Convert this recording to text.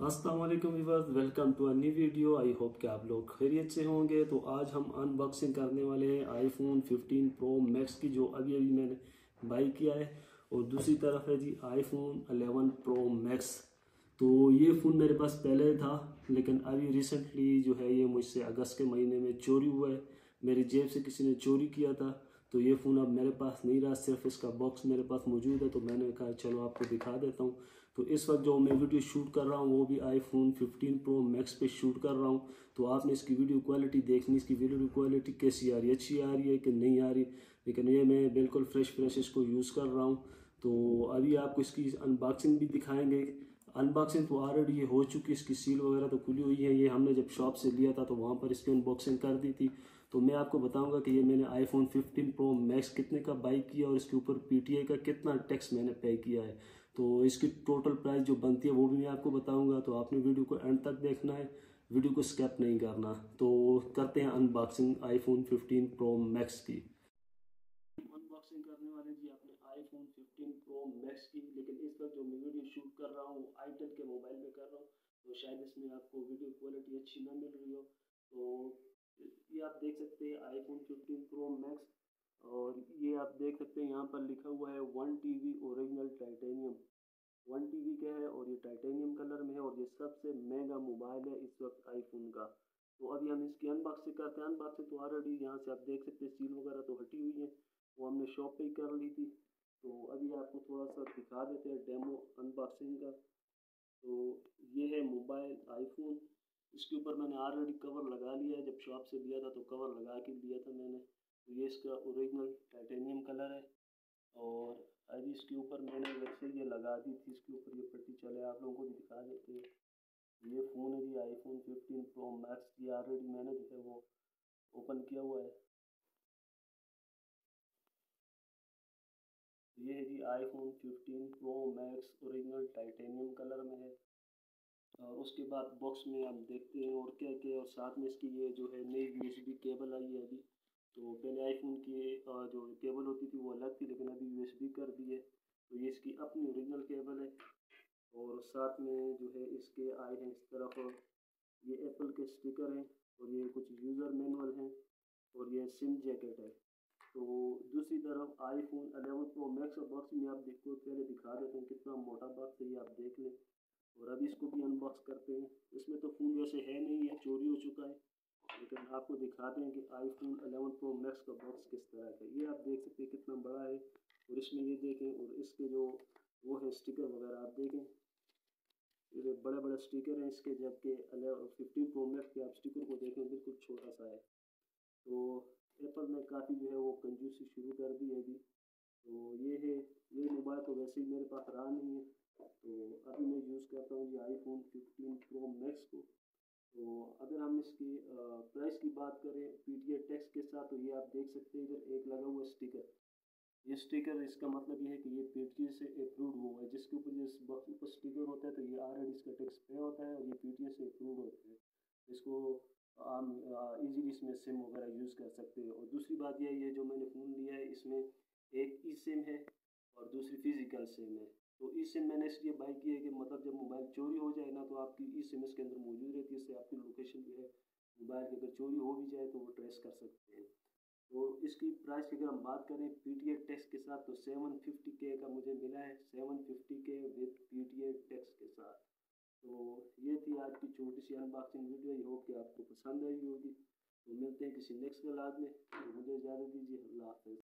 Aslam viewers welcome to a new video I hope कि आप लोग खैरियत से होंगे। तो आज हम अनबॉक्सिंग करने वाले हैं आईफोन 15 प्रो मैक्स की, जो अभी अभी मैंने बाई किया है। और दूसरी तरफ़ है जी आईफोन 11 प्रो मैक्स तो ये फ़ोन मेरे पास पहले था, लेकिन अभी रिसेंटली जो है ये मुझसे अगस्त के महीने में चोरी हुआ है। मेरी जेब से किसी ने चोरी किया था तो ये फ़ोन अब मेरे पास नहीं रहा। सिर्फ़ इसका बॉक्स मेरे पास मौजूद है तो मैंने कहा, चलो आपको दिखा देता हूँ। तो इस वक्त जो मैं वीडियो शूट कर रहा हूँ, वो भी आईफोन 15 प्रो मैक्स पे शूट कर रहा हूँ। तो आपने इसकी वीडियो क्वालिटी देखनी, इसकी वीडियो क्वालिटी कैसी आ रही है? अच्छी आ रही है कि नहीं आ रही? लेकिन ये मैं बिल्कुल फ्रेश फ्रेश इसको यूज़ कर रहा हूँ। तो अभी आपको इसकी अनबॉक्सिंग भी दिखाएँगे। अनबॉक्सिंग तो ऑलरेडी ये हो चुकी है, इसकी सील वगैरह तो खुली हुई है। ये हमने जब शॉप से लिया था तो वहाँ पर इसकी अनबॉक्सिंग कर दी थी। तो मैं आपको बताऊँगा कि ये मैंने आईफोन 15 प्रो मैक्स कितने का बाई किया और इसके ऊपर पीटीआई का कितना टैक्स मैंने पे किया है। तो इसकी टोटल प्राइस जो बनती है वो भी मैं आपको बताऊँगा तो आपने वीडियो को एंड तक देखना है वीडियो को स्कैप नहीं करना। तो करते हैं अनबॉक्सिंग आईफोन 15 प्रो मैक्स की। अनबॉक्सिंग करने वाले जी अपने आईफोन 15 प्रो मैक्स की, लेकिन इस वक्त जो मैं वीडियो शूट कर रहा हूँ आईटेल के मोबाइल में कर रहा हूँ तो शायद इसमें आपको वीडियो क्वालिटी अच्छी ना मिल रही हो। तो ये आप देख सकते हैं आईफोन 15 प्रो मैक्स और ये आप देख सकते हैं यहाँ पर लिखा हुआ है one T TV original titanium one T TV का है और ये टाइटेनियम कलर में है और ये सबसे महँगा मोबाइल है इस वक्त आईफोन का। तो अभी हम इसकी अनबॉक्सिंग करते हैं। अनबॉक्सिंग तो ऑलरेडी यहाँ से आप देख सकते हैं सील वगैरह तो हटी हुई है। वो हमने शॉप पे ही कर ली थी। तो अभी आपको थोड़ा सा दिखा देते हैं डेमो अनबॉक्सिंग का। तो ये है मोबाइल आईफोन इसके ऊपर मैंने ऑलरेडी कवर लगा लिया है। जब शॉप से लिया था तो कवर लगा के लिया था मैंने। तो ये इसका ओरिजिनल टाइटेनियम कलर है। और अभी इसके ऊपर मैंने वैसे ये लगा दी थी। इसके ऊपर ये पट्टी चले। आप लोगों को भी दिखा देते हैं। ये फ़ोन है जी आईफोन 15 प्रो मैक्स ये ऑलरेडी मैंने जो है वो ओपन किया हुआ है। ये है जी iPhone 15 pro max original titanium colour में है। और उसके बाद बॉक्स में आप देखते हैं और क्या क्या और साथ में इसकी ये जो है नई यूएसबी केबल आई है अभी। तो पहले आईफोन की जो केबल होती थी वो अलग थी, लेकिन अभी यूएसबी कर दी है। तो ये इसकी अपनी ओरिजिनल केबल है और साथ में जो है इसके आए हैं इस तरफ़, ये एप्पल के स्टिकर हैं और ये कुछ यूज़र मैनुअल हैं और ये सिम जैकेट है। तो दूसरी तरफ़ आईफोन 11 प्रो मैक्स बॉक्स में आप देखो, पहले दिखा देते हैं कितना मोटा बॉक्स है, ये आप देख लें। और अभी इसको भी अनबॉक्स करते हैं। इसमें तो फ़ोन वैसे है नहीं है चोरी हो चुका है। लेकिन आपको दिखाते हैं कि आईफोन 11 प्रो मैक्स का बॉक्स किस तरह का ये आप देख सकते हैं कितना बड़ा है और इसमें ये देखें और इसके जो वो है स्टिकर वगैरह, आप देखें। ये बड़े बड़े स्टिकर हैं इसके, जबकि फिफ्टीन प्रो मैक्स के आप स्टिकर को देखें, बिल्कुल छोटा सा है। तो एप्पल ने काफ़ी जो है वो कंजूसी शुरू कर दी है अभी। तो ये है, ये मोबाइल तो वैसे ही मेरे पास रहा नहीं है। तो अभी मैं यूज़ करता हूँ ये आईफोन 15 प्रो मैक्स को। तो अगर हम इसकी प्राइस की बात करें पी टी टैक्स के साथ तो ये आप देख सकते हैं, इधर एक लगा हुआ स्टिकर ये स्टिकर इसका मतलब ये है कि ये पी टी से अप्रूव हुआ है। जिसके ऊपर ये ऊपर स्टिकर होता है तो ये ऑलरेडी इसका टैक्स पे होता है और ये पी टी से अप्रूव होता है। इसको आम इजीली इसमें सिम वगैरह यूज़ कर सकते हैं। और दूसरी बात यह है, ये जो मैंने फ़ोन लिया है, इसमें एक ई सिम है और दूसरी फ़िज़िकल सिम है। तो ई सिम मैंने इसलिए बाई की है कि मतलब जब मोबाइल चोरी हो जाए ना तो आपकी ई सिम इसके अंदर मौजूद रहती है, इससे आपकी लोकेशन जो है मोबाइल की अगर चोरी हो भी जाए तो वो ट्रेस कर सकते हैं। तो इसकी प्राइस की अगर हम बात करें पी टी टैक्स के साथ तो सेवन फिफ्टी के का मुझे मिला है सेवन फिफ्टी के विद पी टी टैक्स के साथ। तो ये थी आज की छोटी सी अनबॉक्सिंग वीडियो आई होप कि आपको पसंद आई होगी। तो मिलते हैं किसी नेक्स्ट क्लास में। तो मुझे इजाज़त दीजिए, अल्लाह हाफ़